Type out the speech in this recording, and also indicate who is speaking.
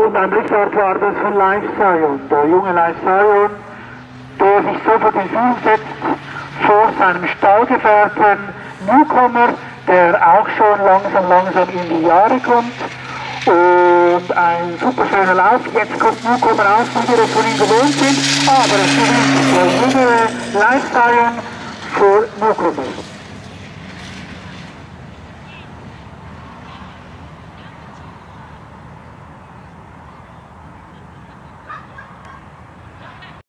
Speaker 1: Und ein Blickstart war das von Live Zion, der junge Live Zion, der sich sofort in Führung setzt vor seinem Stallgefährten Newcomer, der auch schon langsam, langsam in die Jahre kommt. Und ein super schöner Lauf. Jetzt kommt Newcomer aus, wie wir es von ihm gewohnt sind. Aber es gewinnt der jüngere Live Zion vor Newcomer.